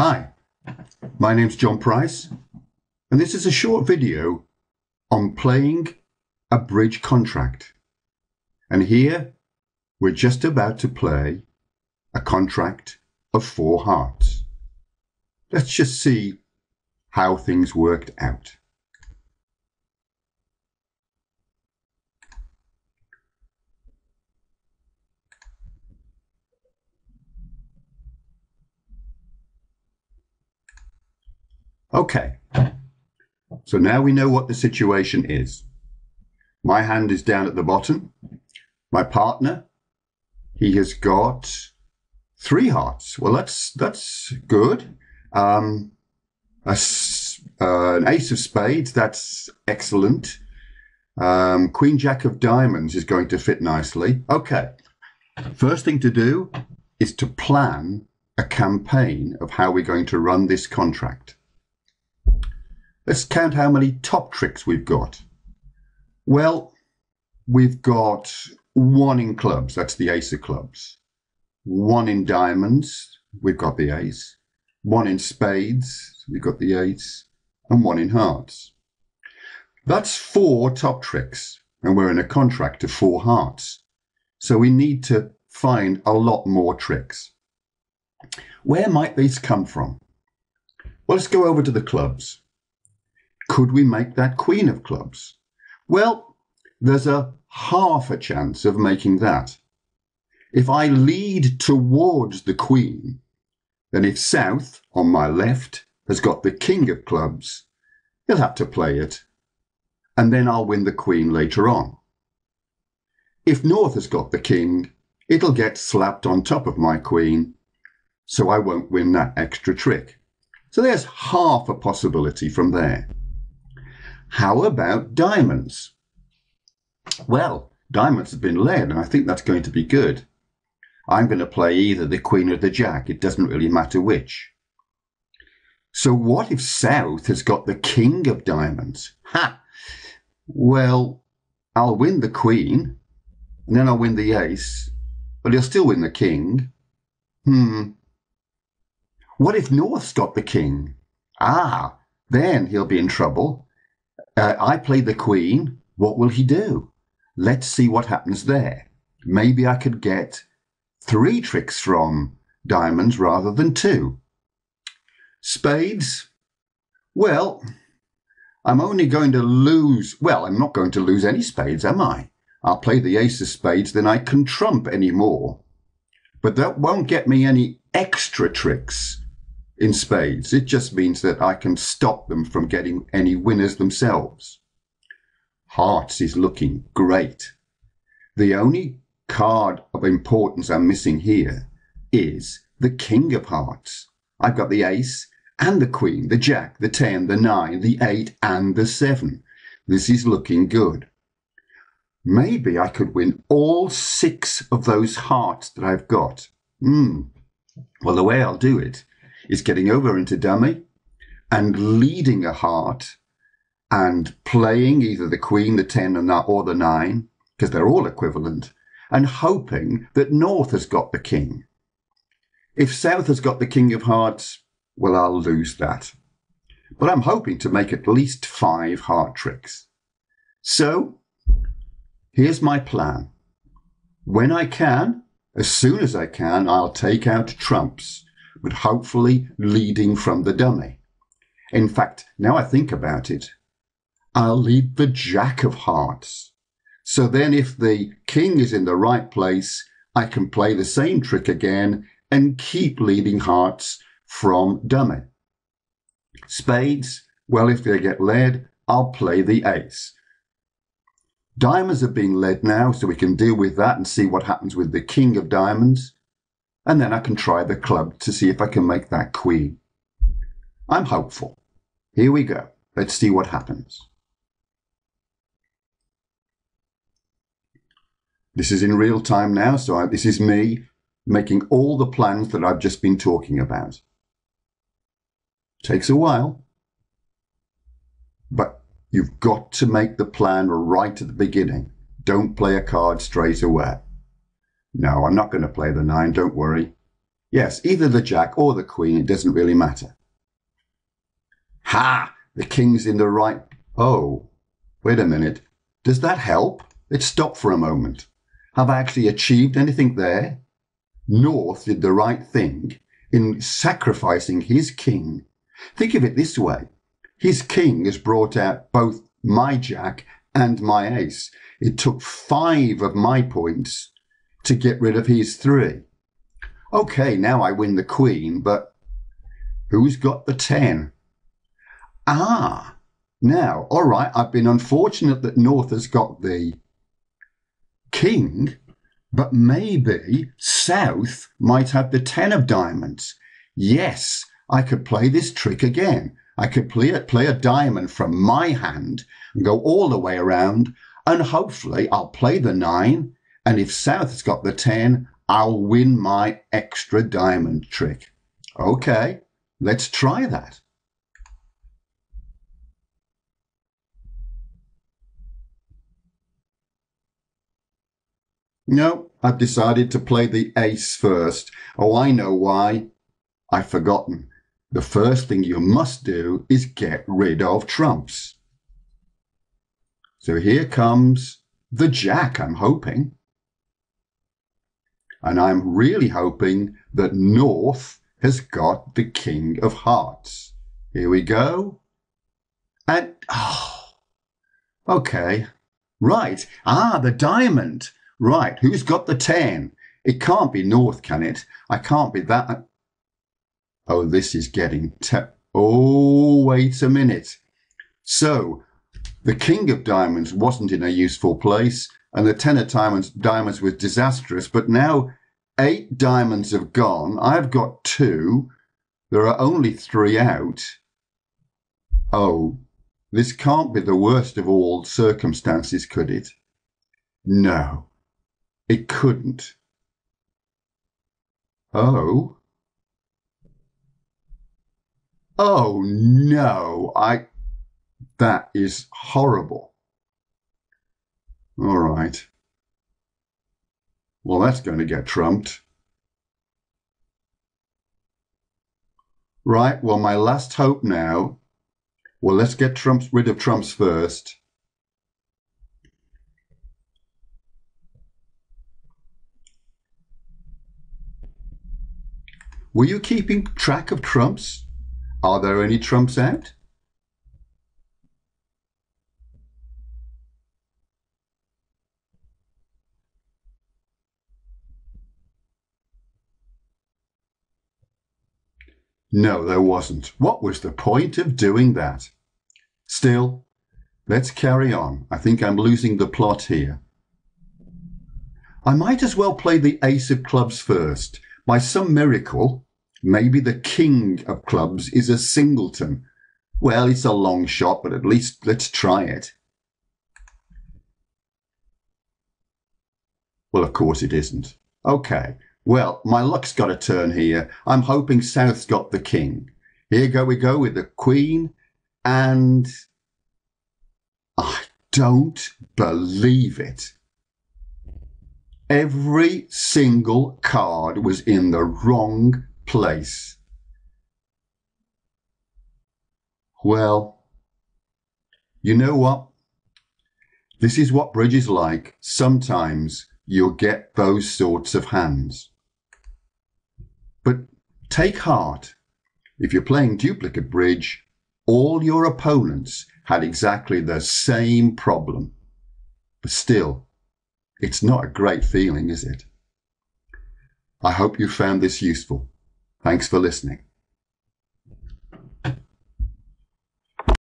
Hi, my name's John Price, and this is a short video on playing a bridge contract. And here we're just about to play a contract of four hearts. Let's just see how things worked out. Okay, so now we know what the situation is. My hand is down at the bottom. My partner, he has got three hearts. Well, that's that's good. Um, a, uh, an ace of spades, that's excellent. Um, Queen Jack of diamonds is going to fit nicely. Okay, first thing to do is to plan a campaign of how we're going to run this contract. Let's count how many top tricks we've got. Well, we've got one in clubs, that's the ace of clubs. One in diamonds, we've got the ace. One in spades, we've got the ace. And one in hearts. That's four top tricks, and we're in a contract of four hearts. So we need to find a lot more tricks. Where might these come from? Well, let's go over to the clubs. Could we make that queen of clubs? Well, there's a half a chance of making that. If I lead towards the queen, then if south, on my left, has got the king of clubs, he'll have to play it, and then I'll win the queen later on. If north has got the king, it'll get slapped on top of my queen, so I won't win that extra trick. So there's half a possibility from there. How about diamonds? Well, diamonds have been led, and I think that's going to be good. I'm going to play either the queen or the jack. It doesn't really matter which. So what if South has got the king of diamonds? Ha! Well, I'll win the queen, and then I'll win the ace, but he'll still win the king. Hmm. What if North's got the king? Ah, then he'll be in trouble uh, I play the queen. What will he do? Let's see what happens there. Maybe I could get three tricks from diamonds rather than two. Spades. Well, I'm only going to lose. Well, I'm not going to lose any spades, am I? I'll play the ace of spades, then I can trump any more. But that won't get me any extra tricks in spades. It just means that I can stop them from getting any winners themselves. Hearts is looking great. The only card of importance I'm missing here is the King of Hearts. I've got the Ace and the Queen, the Jack, the 10, the 9, the 8, and the 7. This is looking good. Maybe I could win all six of those hearts that I've got. Hmm. Well, the way I'll do it is getting over into dummy and leading a heart and playing either the queen, the 10, and that, or the 9, because they're all equivalent, and hoping that North has got the king. If South has got the king of hearts, well, I'll lose that. But I'm hoping to make at least five heart tricks. So, here's my plan. When I can, as soon as I can, I'll take out trumps but hopefully leading from the dummy. In fact, now I think about it, I'll lead the Jack of Hearts. So then if the King is in the right place, I can play the same trick again and keep leading hearts from dummy. Spades, well, if they get led, I'll play the ace. Diamonds are being led now, so we can deal with that and see what happens with the king of diamonds and then I can try the club to see if I can make that queen. I'm hopeful. Here we go. Let's see what happens. This is in real time now, so I, this is me making all the plans that I've just been talking about. Takes a while, but you've got to make the plan right at the beginning. Don't play a card straight away. No, I'm not going to play the nine, don't worry. Yes, either the jack or the queen, it doesn't really matter. Ha! The king's in the right. Oh, wait a minute. Does that help? Let's stop for a moment. Have I actually achieved anything there? North did the right thing in sacrificing his king. Think of it this way. His king has brought out both my jack and my ace. It took five of my points to get rid of his three. Okay, now I win the queen, but who's got the 10? Ah, now, all right, I've been unfortunate that North has got the king, but maybe South might have the 10 of diamonds. Yes, I could play this trick again. I could play, play a diamond from my hand and go all the way around, and hopefully I'll play the nine. And if South's got the 10, I'll win my extra diamond trick. Okay, let's try that. No, I've decided to play the ace first. Oh, I know why. I've forgotten. The first thing you must do is get rid of trumps. So here comes the jack, I'm hoping. And I'm really hoping that North has got the king of hearts. Here we go. And, oh, okay. Right. Ah, the diamond. Right, who's got the 10? It can't be North, can it? I can't be that. Oh, this is getting te- Oh, wait a minute. So, the King of Diamonds wasn't in a useful place, and the Ten of Diamonds, diamonds was disastrous, but now eight diamonds have gone. I've got two. There are only three out. Oh, this can't be the worst of all circumstances, could it? No. It couldn't. Oh. Oh no, I, that is horrible. All right. Well, that's going to get trumped. Right, well, my last hope now. Well, let's get trumps rid of trumps first. Were you keeping track of trumps? Are there any trumps out? No, there wasn't. What was the point of doing that? Still, let's carry on. I think I'm losing the plot here. I might as well play the ace of clubs first. By some miracle, Maybe the king of clubs is a singleton. Well, it's a long shot, but at least let's try it. Well, of course it isn't. Okay. Well, my luck's got a turn here. I'm hoping South's got the king. Here go we go with the queen and I don't believe it. Every single card was in the wrong place. Well, you know what? This is what bridge is like. Sometimes you'll get those sorts of hands. But take heart. If you're playing duplicate bridge, all your opponents had exactly the same problem. But still, it's not a great feeling, is it? I hope you found this useful. Thanks for listening.